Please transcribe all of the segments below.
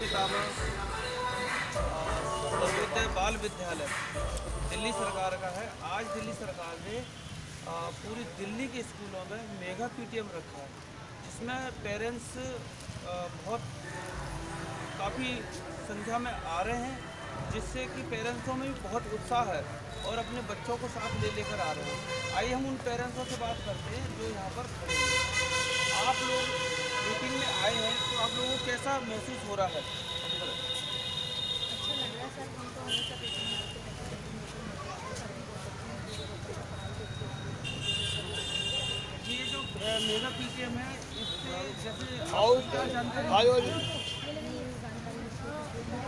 पितामह सर्वोदय बाल विद्यालय। दिल्ली सरकार का है। आज दिल्ली सरकार ने पूरी दिल्ली के स्कूलों में मेगा पीटीएम रखा है, जिसमें पेरेंट्स बहुत काफ़ी संख्या में आ रहे हैं, जिससे कि पेरेंट्सों में भी बहुत उत्साह है और अपने बच्चों को साथ ले लेकर आ रहे हैं। आइए हम उन पेरेंट्सों से बात करते हैं जो यहाँ पर खड़े हैं। आप लोग मीटिंग में आए हैं तो आप लोगों को कैसा महसूस हो रहा है? अच्छा लग रहा है सर हम तो हमेशा ये जो मेरा मेगा पीटीएम है इससे जैसे आओ क्या जानते हैं ये जानकारी मिलती है कि स्कूल में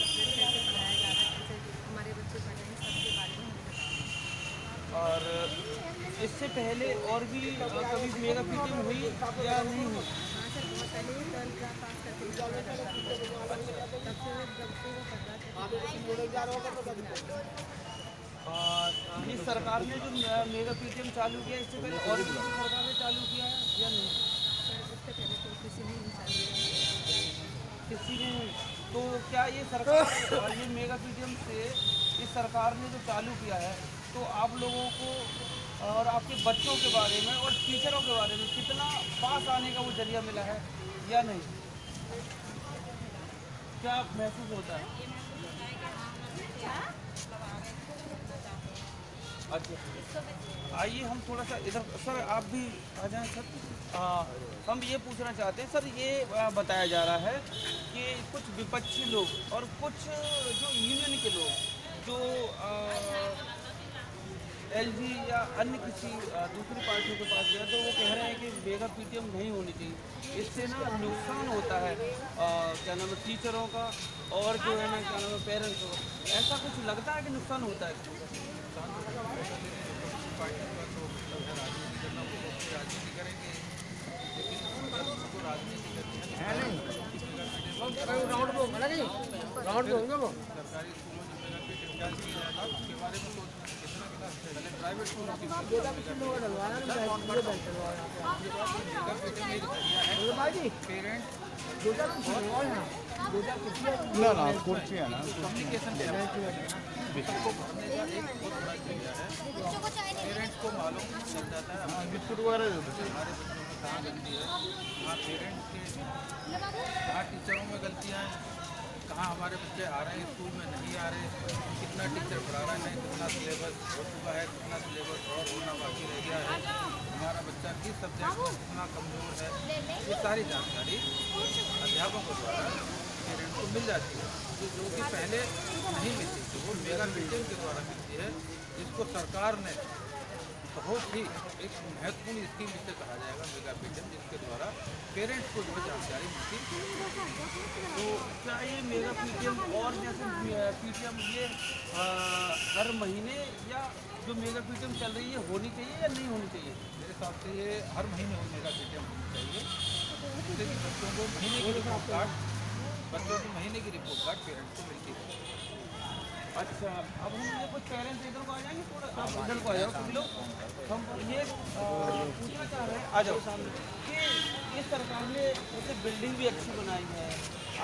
कैसे कैसे पढ़ाया जा रहा है कैसे हमारे बच्चे पढ़ रहे हैं सबके बारे में हमें बताया और इससे पहले और भी कभी मेगा पीटीएम हुई या नहीं हुई। सर बहुत पहले ट्वेल्थ क्लास पास करके पढ़ा जाता था तब से जब से वो पढ़ रहा था और ये सरकार ने जो मेगा पीटीएम चालू किया, इससे पहले और भी सरकार ने चालू किया है या नहीं? किसी ने तो क्या ये सरकार ये मेगा पीटीएम से इस सरकार ने जो चालू किया है तो आप लोगों को और आपके बच्चों के बारे में और टीचरों के बारे में कितना पास आने का वो ज़रिया मिला है या नहीं? क्या महसूस होता है? अच्छा आइए हम थोड़ा सा इधर सर आप भी आ जाएँ सर। आ, हम ये पूछना चाहते हैं सर ये बताया जा रहा है कि कुछ विपक्षी लोग और कुछ जो यूनियन के लोग जो एलजी या अन्य किसी दूसरी पार्टियों के पास गया तो वो कह रहे हैं कि मेगा पीटीएम नहीं होनी चाहिए। इससे ना नुकसान होता है आ, क्या नाम है टीचरों का और जो है ना क्या नाम है पेरेंट्स का। ऐसा कुछ लगता है कि नुकसान होता है? ना ना कुर्सी है ना पेरेंट्स को मालूम चल जाता है हाँ, बिस्कुट वगैरह हमारे बच्चों में कहाँ गलती है कहाँ पेरेंट्स की कहाँ टीचरों में गलतियाँ हैं कहाँ हमारे बच्चे आ रहे हैं, स्कूल में नहीं आ रहे, कितना टीचर पढ़ा रहा है कितना सिलेबस हो चुका है, कितना सिलेबस और होना बाकी रह गया है। हमारा बच्चा किस सब्जेक्ट में कितना कमज़ोर है, ये सारी जानकारी अध्यापकों द्वारा पेरेंट्स को मिल जाती है। जो जो कि पहले नहीं मिलती थी, वो मेगा मीटिंग के द्वारा मिलती है, जिसको सरकार ने बहुत ही एक महत्वपूर्ण स्कीम जिसे कहा जाएगा, मेगा पीटीएम जिसके द्वारा पेरेंट्स को जो है जानकारी मिलती तो क्या ये मेगा पीटीएम और जैसे पीटीएम ये हर महीने या जो मेगा पीटीएम चल रही है, होनी चाहिए या नहीं होनी चाहिए? मेरे हिसाब से ये हर महीने मेगा पीटीएम होनी चाहिए। बच्चों को महीने की रिपोर्ट कार्ड बच्चों की महीने की रिपोर्ट कार्ड पेरेंट्स को मिलती है। अच्छा अब हम ये कुछ पेरेंट्स इधर को आ जाएँगे थोड़ा आप इधर को आ जाओ सभी लोग हम ये पूछना चाह रहे हैं आ जाओ। सामने कि ये सरकार ने जैसे बिल्डिंग भी अच्छी बनाई है।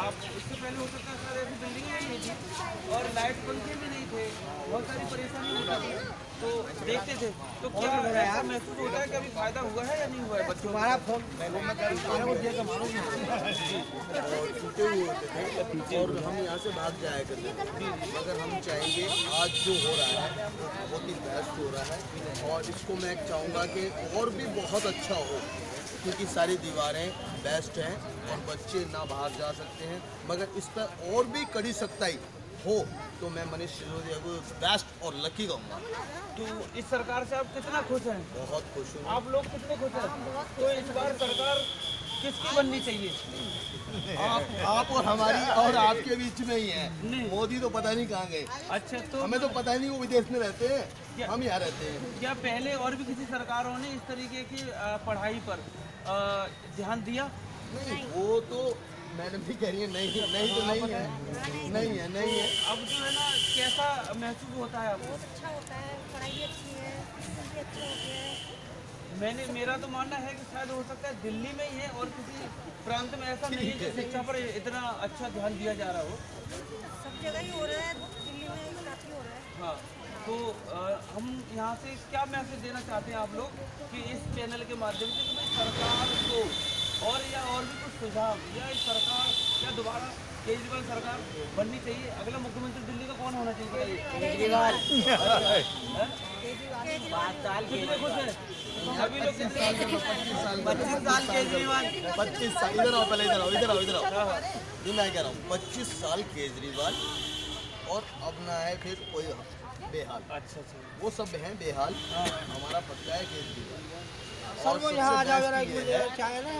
आप इससे पहले हो सकता है सर ऐसी बिल्डिंग नहीं थी और लाइट पंखे भी नहीं थे बहुत सारी परेशानी होता थी तो देखते थे। तो क्या ऐसा महसूस होता है कि अभी फ़ायदा हुआ है या नहीं हुआ है बच्चों छूटे हुए थे और हम यहाँ से भाग जाया करते थे मगर हम चाहेंगे आज जो हो रहा है वो बहुत ही बेस्ट हो रहा है। और इसको मैं चाहूँगा कि और भी बहुत अच्छा हो क्योंकि सारी दीवारें बेस्ट हैं और बच्चे ना बाहर जा सकते हैं। मगर इस पर और भी कड़ी सख्ताई हो तो मैं मनीष सिसोदिया को बेस्ट और लकी कहूँगा तो इस सरकार से आप कितना खुश हैं? बहुत खुश हूँ। आप लोग कितने खुश हैं? तो इस बार सरकार किसकी बननी चाहिए? आप आप और हमारी और आपके बीच में ही है। मोदी तो पता नहीं कहाँ गए। अच्छा तो हमें तो पता ही नहीं वो विदेश में रहते हैं। हम यहाँ रहते हैं। क्या पहले और भी किसी सरकारों ने इस तरीके की पढ़ाई पर ध्यान दिया? नहीं वो तो मैडम भी कह रही है नहीं नहीं तो नहीं है। नहीं है नहीं है। अब जो है ना कैसा महसूस होता है आपको? बहुत अच्छा होता है पढ़ाई भी अच्छी है भी अच्छा हो गया है। मैंने मेरा तो मानना है कि शायद हो सकता है दिल्ली में ही है और किसी प्रांत में ऐसा नहीं है कि शिक्षा पर इतना अच्छा ध्यान दिया जा रहा हो। सब जगह ही हो रहा है दिल्ली में काफ़ी हो रहा है। हाँ तो हम यहाँ से क्या मैसेज देना चाहते हैं आप लोग कि इस चैनल के माध्यम से कि भाई सरकार को और या और भी कुछ सुझाव? या इस सरकार या दोबारा केजरीवाल सरकार बननी चाहिए? अगला मुख्यमंत्री दिल्ली का कौन होना चाहिए? केजरीवाल। पच्चीस साल केजरीवाल। पच्चीस साल इधर आओ पहले इधर आओ इधर आओ इधर आओ। मैं कह रहा हूँ पच्चीस साल केजरीवाल और अब ना है फिर कोई बेहाल। अच्छा अच्छा। वो सब हैं बेहाल। हमारा पता है केजरीवाल सर और यहाँ आ जाओ है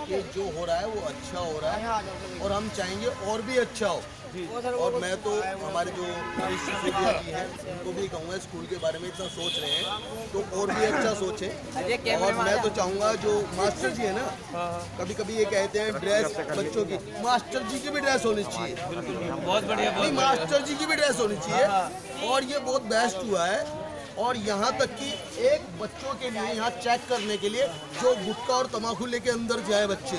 कि जो हो रहा है वो अच्छा हो रहा है और हम चाहेंगे और भी अच्छा हो। और मैं तो हमारे जो है हैं उनको भी कहूँगा स्कूल के बारे में इतना सोच रहे हैं तो और भी अच्छा सोचें। और मैं तो चाहूँगा जो मास्टर जी है ना कभी कभी ये कहते हैं ड्रेस बच्चों की मास्टर जी की भी ड्रेस होनी चाहिए। बहुत बढ़िया मास्टर जी की भी ड्रेस होनी चाहिए। और ये बहुत बेस्ट हुआ है और यहाँ तक कि एक बच्चों के लिए यहाँ चेक करने के लिए जो गुटखा और तमाकू लेके अंदर जाए बच्चे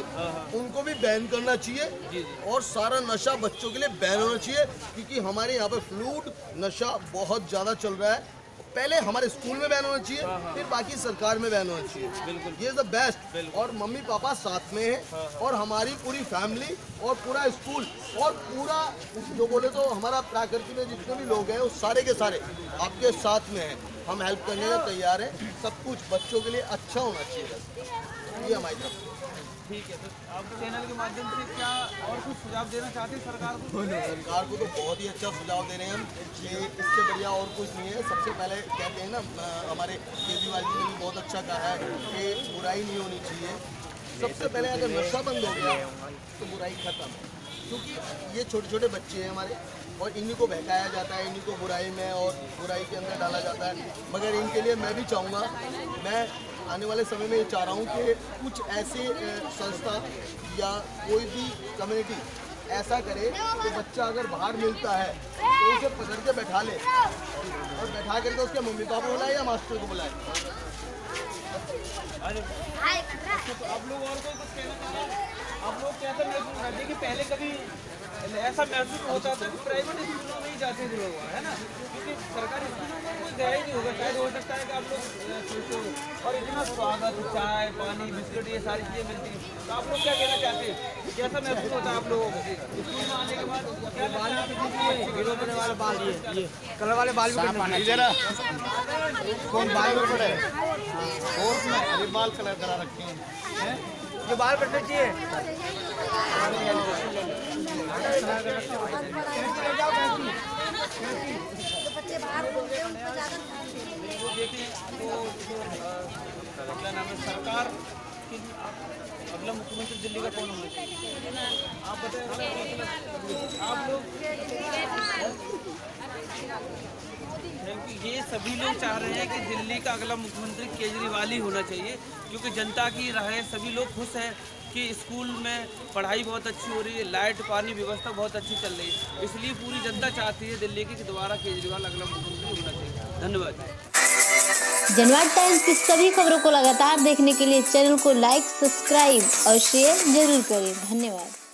उनको भी बैन करना चाहिए और सारा नशा बच्चों के लिए बैन होना चाहिए क्योंकि हमारे यहाँ पे फ्लूट नशा बहुत ज़्यादा चल रहा है। पहले हमारे स्कूल में बैन होना चाहिए फिर बाकी सरकार में बैन होना चाहिए। ये द बेस्ट और मम्मी पापा साथ में है और हमारी पूरी फैमिली और पूरा स्कूल और पूरा जो बोले तो हमारा प्राकृति में जितने भी लोग हैं वो सारे के सारे आपके साथ में हैं। हम हेल्प करने में तैयार हैं। सब कुछ बच्चों के लिए अच्छा होना चाहिए। ये हमारी तरफ़ ठीक है तो आप चैनल के माध्यम से क्या और कुछ सुझाव देना चाहते हैं सरकार को? सरकार को तो बहुत ही अच्छा सुझाव दे रहे हैं हम कि इससे बढ़िया और कुछ नहीं है। सबसे पहले कहते हैं ना हमारे केजरीवाल जी ने भी बहुत अच्छा कहा है कि बुराई नहीं होनी चाहिए। सबसे पहले अगर नशा बंद हो गया तो बुराई खत्म क्योंकि ये छोटे छोटे बच्चे हैं हमारे, और इन्हीं को बहकाया जाता है, इन्हीं को बुराई में और बुराई के अंदर डाला जाता है। मगर इनके लिए मैं भी चाहूँगा, मैं आने वाले समय में ये चाह रहा हूँ कि कुछ ऐसे संस्था या कोई भी कम्युनिटी ऐसा करे कि बच्चा अगर बाहर मिलता है तो उसे पकड़ के बैठा ले। और बैठा करके उसके मम्मी पापा बुलाए या मास्टर को बुलाए। तो आप लोग और कोई कुछ कहना चाह रहे हैं? आप लोग कैसा महसूस करते कि पहले कभी ऐसा महसूस होता था कि प्राइवेट स्कूलों में ही जाते थे लोग, है ना? क्योंकि सरकारी स्कूलों में कोई गया ही नहीं होगा। शायद हो सकता है कि आप लोग और इतना स्वागत चाय पानी बिस्किट ये सारी चीज़ें मिलती हैं। तो आप लोग क्या कहना चाहते हैं? कैसा महसूस होता है आप लोगों को? स्कूल में आने के बाद है? हीरो बने वाले बाल ये ये कलर वाले बाल भी आ। कौन बाल में अरे बाल कलर करा रखे हैं। ये बाल कटने चाहिए सरकार अगला मुख्यमंत्री दिल्ली का कौन होना आप बताएँ। आप लोग ये सभी लोग चाह रहे हैं कि दिल्ली का अगला मुख्यमंत्री केजरीवाल ही होना चाहिए, क्योंकि जनता की राय, सभी लोग खुश हैं। कि स्कूल में पढ़ाई बहुत अच्छी हो रही है, लाइट, पानी, व्यवस्था बहुत अच्छी चल रही है। इसलिए पूरी जनता चाहती है दिल्ली की कि दोबारा केजरीवाल अगला मुख्यमंत्री होना चाहिए। धन्यवाद। जनवाद टाइम्स की सभी खबरों को लगातार देखने के लिए चैनल को लाइक, सब्सक्राइब और शेयर ज़रूर करें। धन्यवाद।